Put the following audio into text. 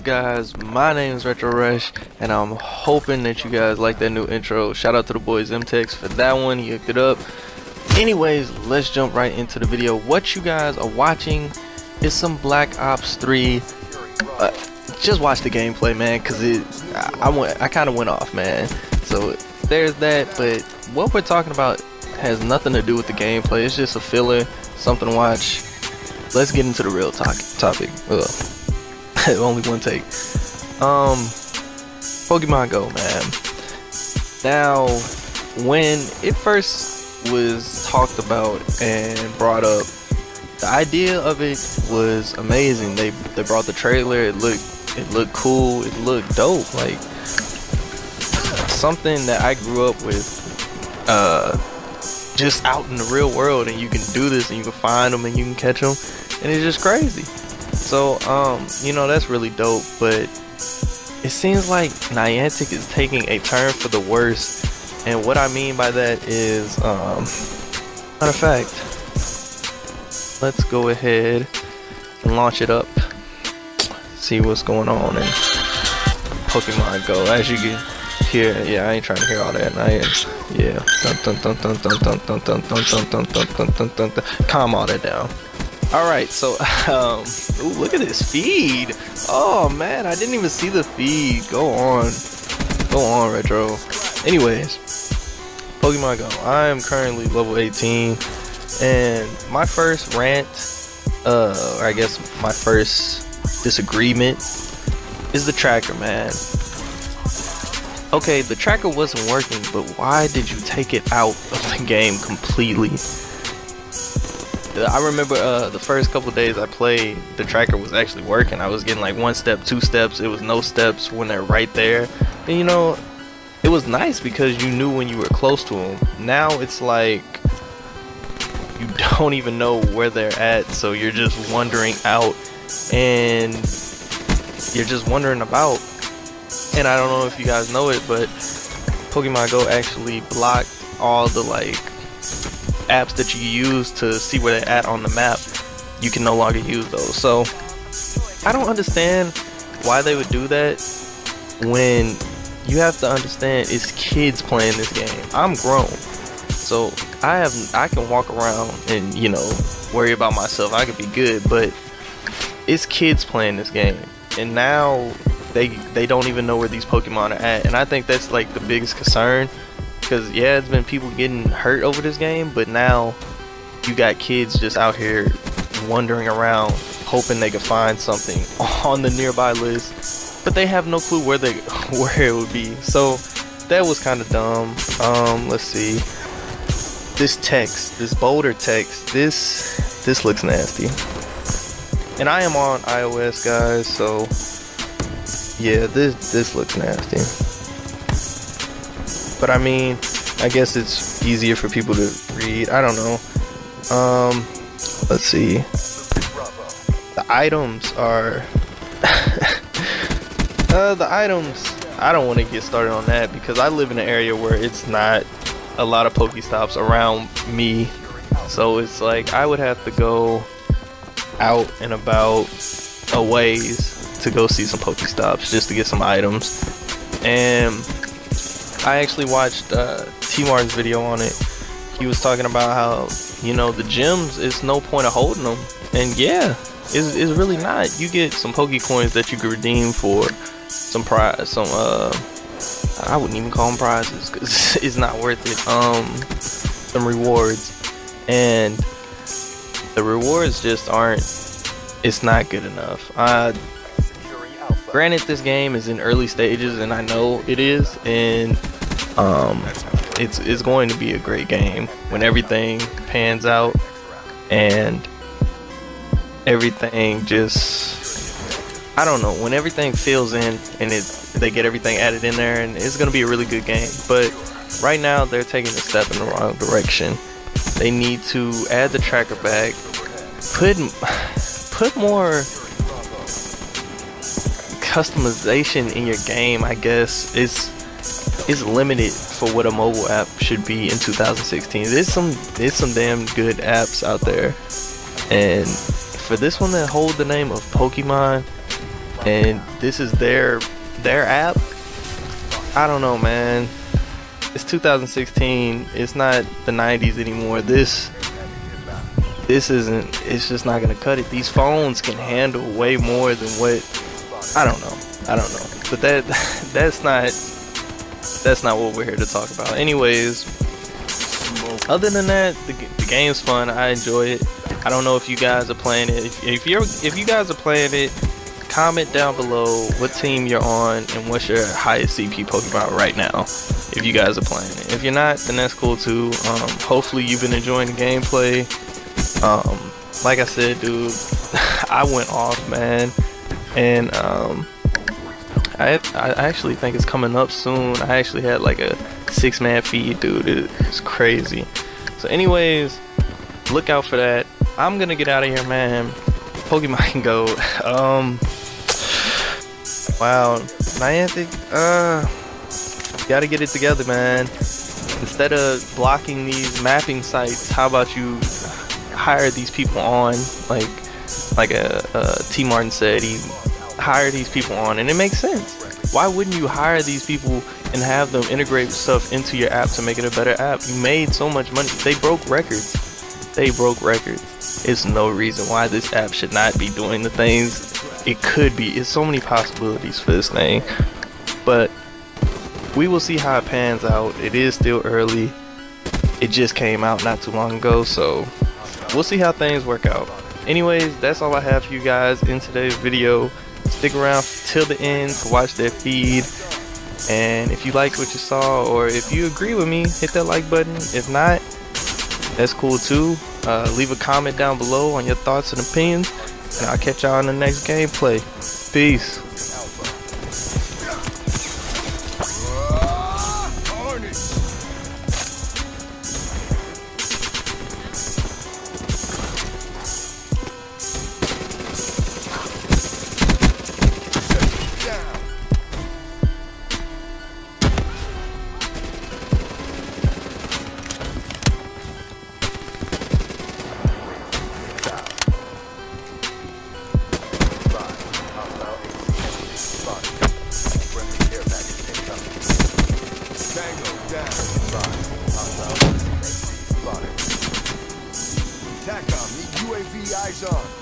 guys? My name is RetroRush and i'm hoping that you guys like that new intro. Shout out to the boys mtex for that one. He hooked it up. Anyways let's jump right into the video. What you guys are watching is some black ops 3 uh, just watch the gameplay man because it i, I went i kind of went off man. So there's that but what we're talking about has nothing to do with the gameplay. It's just a filler something to watch. Let's get into the real topic. Ugh. only one take. Um, Pokemon Go, man. Now, when it first was talked about and brought up, the idea of it was amazing. They they brought the trailer. It looked it looked cool. It looked dope. Like something that I grew up with. Uh, just out in the real world, and you can do this, and you can find them, and you can catch them, and it's just crazy. So, um, you know, that's really dope, but it seems like Niantic is taking a turn for the worst. And what I mean by that is, um, matter of fact, let's go ahead and launch it up, see what's going on in Pokemon Go. As you can hear, yeah, I ain't trying to hear all that. I am, yeah, calm all that down. All right, so um, ooh, look at this feed. Oh man, I didn't even see the feed. Go on, go on, retro. Anyways, Pokemon Go. I am currently level 18, and my first rant, uh, or I guess my first disagreement, is the tracker, man. Okay, the tracker wasn't working, but why did you take it out of the game completely? I remember uh, the first couple days I played, the tracker was actually working. I was getting like one step, two steps. It was no steps when they're right there. And you know, it was nice because you knew when you were close to them. Now it's like you don't even know where they're at, so you're just wandering out and you're just wondering about. And I don't know if you guys know it, but Pokemon Go actually blocked all the like apps that you use to see where they're at on the map, you can no longer use those. So I don't understand why they would do that when you have to understand it's kids playing this game. I'm grown. So I have I can walk around and, you know, worry about myself. I could be good, but it's kids playing this game. And now they they don't even know where these Pokemon are at. And I think that's like the biggest concern because yeah, it's been people getting hurt over this game, but now you got kids just out here wandering around, hoping they could find something on the nearby list, but they have no clue where they where it would be. So that was kind of dumb. Um, let's see. This text, this bolder text, this this looks nasty. And I am on iOS, guys, so yeah, this this looks nasty. But I mean, I guess it's easier for people to read. I don't know. Um, let's see. The items are. uh, the items. I don't want to get started on that because I live in an area where it's not a lot of Pokestops around me. So it's like I would have to go out and about a ways to go see some Pokestops just to get some items. And I actually watched uh, TmarTn's video on it. He was talking about how you know the gems it's no point of holding them, and yeah, it's, it's really not. You get some Poke coins that you could redeem for some prize, some uh, I wouldn't even call them prizes because it's not worth it. Um, some rewards, and the rewards just aren't. It's not good enough. Uh, granted, this game is in early stages, and I know it is, and um, it's it's going to be a great game when everything pans out and everything just I don't know when everything fills in and it they get everything added in there and it's gonna be a really good game. But right now they're taking a step in the wrong direction. They need to add the tracker back, put put more customization in your game. I guess it's is limited for what a mobile app should be in 2016. There's some there's some damn good apps out there, and for this one that hold the name of Pokemon, and this is their their app. I don't know, man. It's 2016. It's not the 90s anymore. This this isn't. It's just not gonna cut it. These phones can handle way more than what. I don't know. I don't know. But that that's not that's not what we're here to talk about. Anyways, other than that, the, the game's fun. I enjoy it. I don't know if you guys are playing it. If, if you're if you guys are playing it, comment down below what team you're on and what's your highest CP Pokemon right now. If you guys are playing it. If you're not, then that's cool too. Um, hopefully you've been enjoying the gameplay. Um, like I said, dude, I went off, man, and um, I I actually think it's coming up soon. I actually had like a six man feed, dude. It's crazy. So, anyways, look out for that. I'm gonna get out of here, man. Pokemon Go. Um. Wow, Niantic. Uh, gotta get it together, man. Instead of blocking these mapping sites, how about you hire these people on, like like a, a TmarTn said, he hire these people on, and it makes sense. Why wouldn't you hire these people and have them integrate stuff into your app to make it a better app? You made so much money. They broke records. They broke records. It's no reason why this app should not be doing the things it could be. It's so many possibilities for this thing. But we will see how it pans out. It is still early. It just came out not too long ago, so we'll see how things work out. Anyways, that's all I have for you guys in today's video. Stick around till the end to watch their feed. And if you liked what you saw, or if you agree with me, hit that like button. If not, that's cool too. Uh, leave a comment down below on your thoughts and opinions. And I'll catch y'all in the next gameplay. Peace. Eyes on.